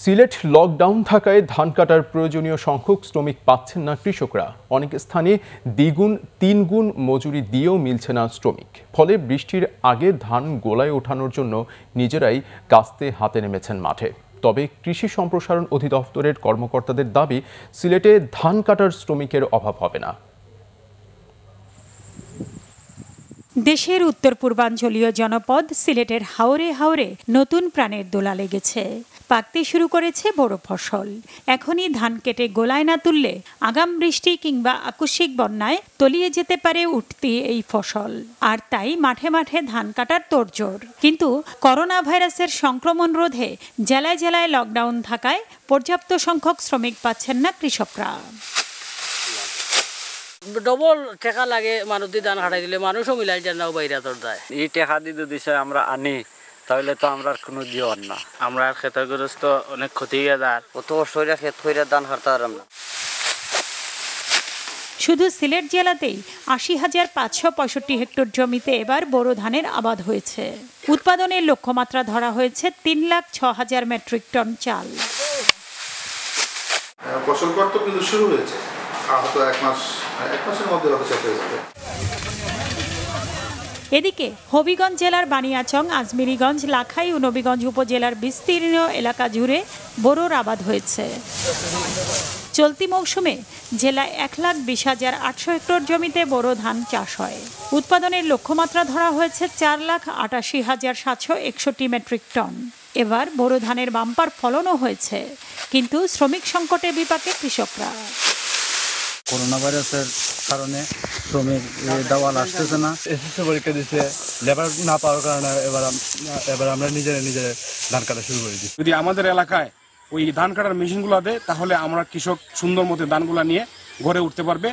Sylhet lockdown থাকায় ধান কাটার প্রয়োজনীয় সংখ্যক শ্রমিক পাচ্ছেন না কৃষকরা। অনেক স্থানে দ্বিগুণ, তিনগুণ মজুরি দিয়েও মিলছে না শ্রমিক। ফলে বৃষ্টির আগে ধান গোলায় ওঠানোর জন্য নিজেরাই কাস্তে হাতে নেমেছেন মাঠে। তবে কৃষি সম্প্রসারণ অধিদপ্তরের কর্মকর্তাদের দাবি, সিলেটে ধান কাটার শ্রমিকের অভাব হবে না। দেশের উত্তর পূর্বাঞ্চলীয় জনপদ সিলেটের হাওরে হাওরে নতুন প্রাণের দোলা লেগেছে। পাকতে শুরু করেছে বড় ফসল। এখনই ধান কেটে গোলায় না তুললে আগাম বৃষ্টি কিংবা আকস্মিক বন্যায় তলিয়ে যেতে পারে উঠতি এই ফসল। আর তাই মাঠে মাঠে ধান কাটার তোড়জোড়। কিন্তু করোনা ভাইরাসের সংক্রমণ রোধে জেলায় জেলায় লকডাউন থাকায় পর্যাপ্ত সংখ্যক শ্রমিক পাচ্ছেন না কৃষকরা। ডবল টেকা লাগে মানুষ দিয়ে ধান হাঁটাই দিলে মানুষও মিলাই যান না বাইরে তোর দেয় এই টেকা দিতে দিছে আমরা আনি তাহলে তো আমরা আর কোনো দিওয়ার না। আমরা ক্ষেতগ্রস্ত অনেক ক্ষতি গেদার অত সইরা ক্ষেত কইরা ধান হারতে পারলাম না। শুধু সিলেট জেলাতেই আশি হাজার পাঁচশো পঁয়ষট্টি হেক্টর জমিতে এবার বোরো ধানের আবাদ হয়েছে। উৎপাদনের লক্ষ্যমাত্রা ধরা হয়েছে তিন লাখ ছ হাজার মেট্রিক টন চাল। ফসল কর তো কিন্তু শুরু হয়েছে। আর হয়তো এক মাস এদিকে, হবিগঞ্জ জেলার বানিয়াচং, আজমিরিগঞ্জ, লাখাই ও নবীগঞ্জ উপজেলার বিস্তীর্ণ এলাকা জুড়ে বোরোর আবাদ হয়েছে। চলতি মৌসুমে জেলায় এক লাখ বিশ হাজার আটশো হেক্টর জমিতে বোরো ধান চাষ হয়। উৎপাদনের লক্ষ্যমাত্রা ধরা হয়েছে চার লাখ আটাশি হাজার সাতশো একষট্টি মেট্রিক টন। এবার বোরো ধানের বাম্পার ফলনও হয়েছে, কিন্তু শ্রমিক সংকটে বিপাকে কৃষকরা। করোনা ভাইরাসের কারণে শ্রমিক দেওয়াল আসতেছে না। এসএসসি পরীক্ষা দিচ্ছে লেবার না পাওয়ার কারণে এবার এবার আমরা নিজেরা নিজেরা ধান কাটা শুরু করে দিই যদি আমাদের এলাকায় ওই ধান কাটার মেশিনগুলো দেয় তাহলে আমরা কৃষক সুন্দর মতো ধানগুলো নিয়ে ঘরে উঠতে পারবে।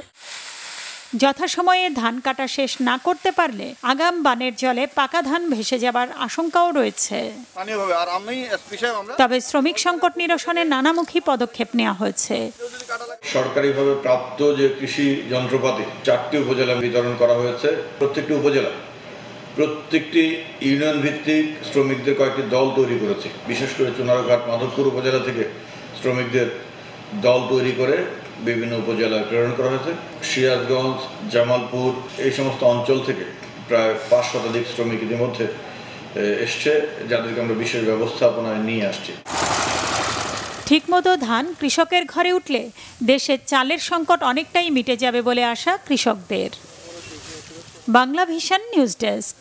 যথাসময়ে ধান কাটা শেষ না করতে পারলে আগাম বানের জলে পাকা ধান ভেসে যাবার আশঙ্কাও রয়েছে। স্থানীয়ভাবে আর আমি এসপি সাহেব আমরা তবে শ্রমিক সংকট নিরসনে নানামুখী পদক্ষেপ নেওয়া হয়েছে। সরকারিভাবে প্রাপ্ত যে কৃষি যন্ত্রপাতি, চারটি উপজেলা বিতরণ করা হয়েছে, প্রত্যেকটি উপজেলা। প্রত্যেকটি ইউনিয়ন ভিত্তিক শ্রমিকদের কয়েকটি দল তৈরি করেছে। বিশেষ করে চুনারঘাট, মাধবপুর উপজেলা থেকে শ্রমিকদের দল তৈরি করে বিভিন্ন উপজেলায় প্রেরণ করা হয়েছে। সিরাজগঞ্জ, জামালপুর, এই সমস্ত অঞ্চল থেকে প্রায় পাঁচ শতাধিক শ্রমিক ইতিমধ্যে এসছে, যাদেরকে আমরা বিশেষ ব্যবস্থাপনায় নিয়ে আসছি। ঠিকমতো ধান কৃষকের ঘরে উঠলে দেশের চালের সংকট অনেকটাই মিটে যাবে বলে আশা কৃষকদের। Bangla vision news desk.